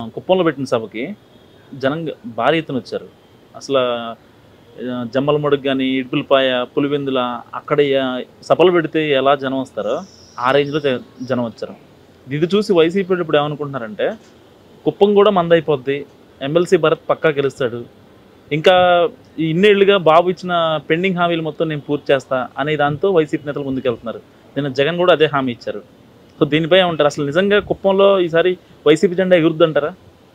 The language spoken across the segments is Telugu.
కుప్పంలో పెట్టిన సభకి జనం భారీ ఎత్తున వచ్చారు. అసలు ఆ, జమ్మలమడుగు కానీ ఇడ్బుల్పాయ పులివెందుల అక్కడ సభలు పెడితే ఎలా జనం వస్తారో ఆ రేంజ్లో జ- జనం వచ్చారు. ఇది చూసి వైసీపీ ఇప్పుడు ఏమనుకుంటున్నారంటే కుప్పం కూడా మందైపోద్ది ఎమ్మెల్సీ భరత్ పక్కా గెలుస్తాడు ఇంకా ఇన్నేళ్ళుగా బాబు ఇచ్చిన పెండింగ్ హామీలు మొత్తం నేను పూర్తి చేస్తా అనే దాంతో వైసీపీ నేతలు ముందుకెళ్తున్నారు. నిన్న జగన్ కూడా అదే హామీ ఇచ్చారు. సో దీనిపై ఉంటారు అసలు నిజంగా కుప్పంలో ఈసారి వైసీపీ జెండా ఎగురుద్దంటారా?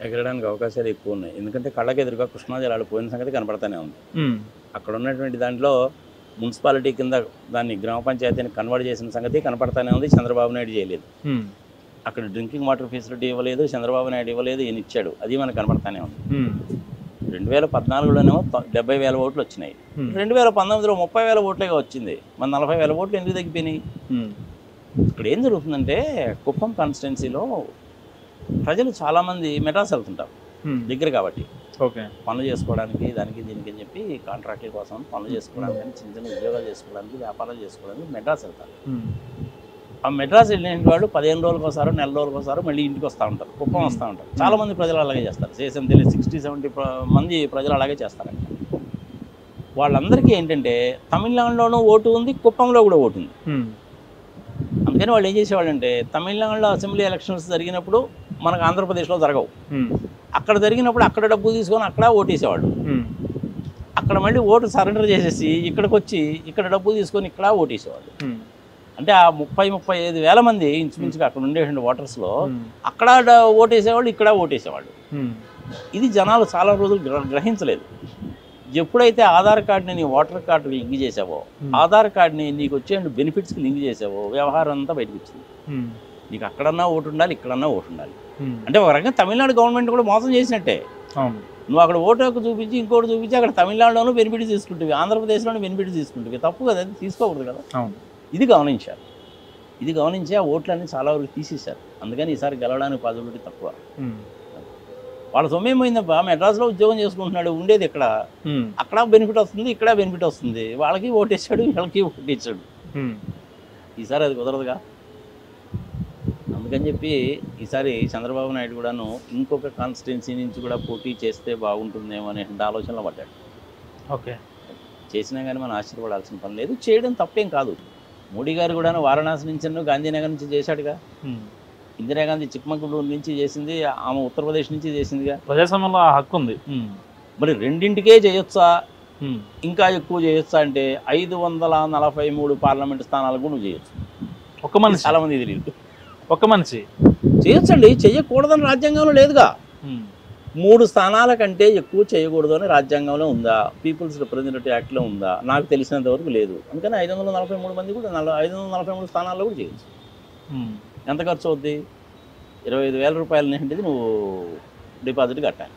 ఎగరడానికి అవకాశాలు ఎక్కువ ఉన్నాయి. ఎందుకంటే కళ్ళకి ఎదురుగా కృష్ణా జలాలు పోయిన సంగతి కనపడతానే ఉంది. అక్కడ ఉన్నటువంటి దాంట్లో మున్సిపాలిటీ కింద దాన్ని గ్రామ పంచాయతీని కన్వర్ట్ చేసిన సంగతి కనపడతానే ఉంది. చంద్రబాబు నాయుడు చేయలేదు. అక్కడ డ్రింకింగ్ వాటర్ ఫెసిలిటీ ఇవ్వలేదు చంద్రబాబు నాయుడు ఇవ్వలేదు ఈయన ఇచ్చాడు. అది మనకు కనపడతానే ఉంది. రెండు వేల పద్నాలుగులోనేమో డెబ్బై వేల ఓట్లు వచ్చినాయి. రెండు వేల పంతొమ్మిదిలో ముప్పై వేల ఓట్లేగా వచ్చింది. మన నలభై వేల ఓట్లు ఎందుకు తగ్గిపోయినాయి? ఇక్కడ ఏం జరుగుతుందంటే కుప్పం కాన్స్టిట్యున్సీలో ప్రజలు చాలామంది మెడ్రాస్ వెళ్తుంటారు దగ్గర కాబట్టి. ఓకే. పనులు చేసుకోవడానికి దానికి దీనికి అని చెప్పి కాంట్రాక్ట్ల కోసం పనులు చేసుకోవడానికి చిన్న చిన్న ఉద్యోగాలు చేసుకోవడానికి వ్యాపారాలు చేసుకోవడానికి మెడ్రాస్ వెళ్తారు. ఆ మెడ్రాస్ వెళ్ళిన వాళ్ళు పదిహేను రోజులకు ఒకసారి నెల రోజులకు ఒకసారి మళ్ళీ ఇంటికి వస్తూ ఉంటారు. కుప్పం వస్తూ ఉంటారు. చాలా మంది ప్రజలు అలాగే చేస్తారు. చేసాం తెలియదు. సిక్స్టీ సెవెంటీ మంది ప్రజలు అలాగే చేస్తారంట వాళ్ళందరికీ ఏంటంటే తమిళనాడులోనూ ఓటు ఉంది కుప్పంలో కూడా ఓటు ఉంది. అందుకని వాళ్ళు ఏం చేసేవాళ్ళంటే తమిళనాడులో అసెంబ్లీ ఎలక్షన్స్ జరిగినప్పుడు మనకు ఆంధ్రప్రదేశ్లో జరగవు. అక్కడ జరిగినప్పుడు అక్కడ డబ్బులు తీసుకొని అక్కడ ఓటేసేవాళ్ళు. అక్కడ మళ్ళీ ఓటు సరెండర్ చేసేసి ఇక్కడికి వచ్చి ఇక్కడ డబ్బులు తీసుకొని ఇక్కడ ఓటేసేవాళ్ళు. అంటే ఆ ముప్పై ముప్పై ఐదు వేల మంది ఇంచుమించుగా అక్కడ ఉండేటువంటి ఓటర్స్లో అక్కడ ఓటేసేవాళ్ళు ఇక్కడ ఓటేసేవాళ్ళు. ఇది జనాలు చాలా రోజులు గ్ర- గ్రహించలేదు. ఎప్పుడైతే ఆధార్ కార్డుని నీ ఓటర్ కార్డు లింక్ చేసావో Hmm. ఆధార్ కార్డుని నీకు వచ్చే బెనిఫిట్స్కి లింక్ చేసావో వ్యవహారం అంతా బయటకు వచ్చింది ఉమ్, నీకు అక్కడన్నా ఓటు ఉండాలి ఇక్కడన్నా ఓటు ఉండాలి. ఉమ్, అంటే ఒక రకంగా తమిళనాడు గవర్నమెంట్ కూడా మోసం చేసినట్టే. నువ్వు అక్కడ ఓటు హక్కు చూపించి ఇంకోటి చూపించి అక్కడ తమిళనాడులోనూ బెనిఫిట్ తీసుకుంటుంది ఆంధ్రప్రదేశ్లోనూ బెనిఫిట్ తీసుకుంటుంది తప్పు కదా అది తీసుకోకూడదు కదా. ఇది గమనించారు ఇది గమనించి ఆ ఓట్లన్నీ చాలా వరకు తీసేశారు. అందుకని ఈసారి గెలవడానికి పాజిబిలిటీ తక్కువ. వాళ్ళ సొమ్మేమైందబ్బా? మెడ్రాస్లో ఉద్యోగం చేసుకుంటున్నాడు ఉండేది ఇక్కడ. అక్కడ బెనిఫిట్ వస్తుంది ఇక్కడ బెనిఫిట్ వస్తుంది. వాళ్ళకి ఓటేసాడు వీళ్ళకి ఓటేసాడు ఈసారి అది కుదరదుగా? అందుకని చెప్పి ఈసారి చంద్రబాబు నాయుడు కూడాను ఇంకొక కాన్స్టిట్యున్సీ నుంచి కూడా పోటీ చేస్తే బాగుంటుందేమో అనే ఆలోచనలో పడ్డాడు. ఓకే. చేసినా కానీ మనం ఆశ్చర్యపడాల్సిన పని లేదు. చేయడం తప్పేం కాదు. మోడీ గారు కూడా వారణాసి నుంచి గాంధీనగర్ నుంచి చేశాడుగా. ఇందిరాగాంధీ చిక్మగళూరు నుంచి చేసింది ఆమె ఉత్తరప్రదేశ్ నుంచి చేసిందిగా. ప్రజాస్వామ్యంలో ఆ హక్కు ఉంది. మరి రెండింటికే చేయొచ్చా? ఇంకా ఎక్కువ చేయొచ్చా అంటే ఐదు వందల నలభై మూడు పార్లమెంట్ స్థానాలకు నువ్వు చేయొచ్చు. ఒక్క మనిషి. చాలా మంది తెలియదు. ఒక్క మనిషి. చేయొచ్చండి చెయ్యకూడదని రాజ్యాంగంలో లేదుగా. మూడు స్థానాల కంటే ఎక్కువ చేయకూడదు అని రాజ్యాంగంలో ఉందా? పీపుల్స్ రిప్రజెంటేటివ్ యాక్ట్లో ఉందా? నాకు తెలిసినంత వరకు లేదు. అందుకని ఐదు వందల నలభై మూడు మంది కూడా ఐదు వందల నలభై మూడు స్థానాల్లో కూడా చేయొచ్చు. ఎంత ఖర్చు అవుద్ది? ఇరవై ఐదు వేల రూపాయలు ఏంటిది నువ్వు డిపాజిట్ కట్టాలి.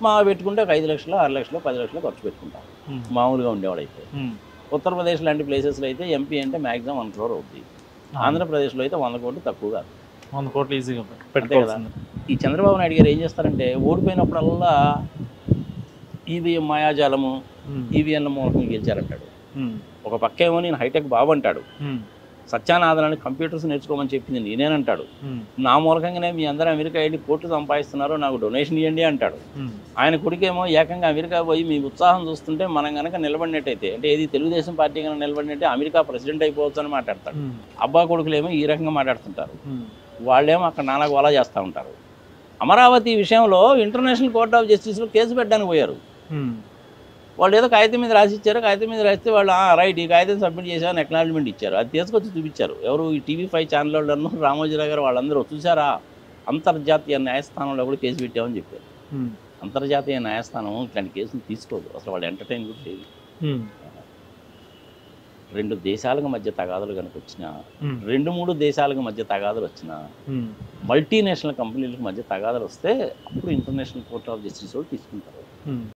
మా పెట్టుకుంటే ఒక ఐదు లక్షలు ఆరు లక్షలు పది లక్షలు ఖర్చు పెట్టుకుంటాం. మామూలుగా ఉండేవాడు అయితే. ఉమ్. ఉత్తరప్రదేశ్ లాంటి ప్లేసెస్లో అయితే ఎంపీ అంటే మ్యాక్సిమం వన్ క్రోర్ అవుద్ది. ఆంధ్రప్రదేశ్లో అయితే వంద కోట్లు తక్కువ కాదు. వంద కోట్లు ఈజీగా పెట్టుకోవాల్సింది. ఈ చంద్రబాబు నాయుడు గారు ఏం చేస్తారంటే ఓడిపోయినప్పుడల్లా ఈవీఎం మాయాజాలము ఈవీఎంల మూలకం గెలిచారంటాడు. ఒక పక్కేమో నేను హైటెక్ బాబు అంటాడు. ఉమ్, సత్యానాథనాన్ని కంప్యూటర్స్ నేర్చుకోమని చెప్పింది నేనేనంటాడు. నా మూలకంగానే మీ అందరూ అమెరికా వెళ్ళి కోట్లు సంపాదిస్తున్నారు నాకు డొనేషన్ ఇవ్వండి అంటాడు. ఆయన కొడుకేమో ఏకంగా అమెరికా పోయి మీ ఉత్సాహం చూస్తుంటే మనం కనుక నిలబడినట్టయితే అంటే ఏది తెలుగుదేశం పార్టీ కనుక నిలబడినట్టే అమెరికా ప్రెసిడెంట్ అయిపోవచ్చు అని మాట్లాడతాడు. అబ్బా కొడుకులేమో ఈ రకంగా మాట్లాడుతుంటారు. వాళ్ళేమో అక్కడ నానా గోలా చేస్తూ ఉంటారు. అమరావతి విషయంలో ఇంటర్నేషనల్ కోర్ట్ ఆఫ్ జస్టిస్లో కేసు పెట్టడానికి పోయారు. వాళ్ళు ఏదో కాగితం మీద రాసి ఇచ్చారు కాగితం మీద రాస్తే వాళ్ళు "ఆ, రైట్ ఈ కాగితం సబ్మిట్ చేశామని అక్నాలజ్మెంట్ ఇచ్చారు. అది తీసుకొచ్చి చూపించారు. ఎవరు ఈ టీవీ ఫైవ్ ఛానల్ వాళ్ళను రామోజీరావు గారు వాళ్ళందరూ చూసారా అంతర్జాతీయ న్యాయస్థానంలో కూడా కేసు పెట్టామని చెప్పారు. అంతర్జాతీయ న్యాయస్థానం ఇట్లాంటి కేసులు తీసుకోదు. అసలు వాళ్ళు ఎంటర్టైన్ కూడా ఉమ్, రెండు దేశాలకు మధ్య తగాదులు కనుక వచ్చినా రెండు మూడు దేశాలకు మధ్య తగాదులు వచ్చినా మల్టీనేషనల్ కంపెనీలకు మధ్య తగాదులు వస్తే అప్పుడు ఇంటర్నేషనల్ కోర్ట్ ఆఫ్ జస్టిస్ వాళ్ళు తీసుకుంటారు.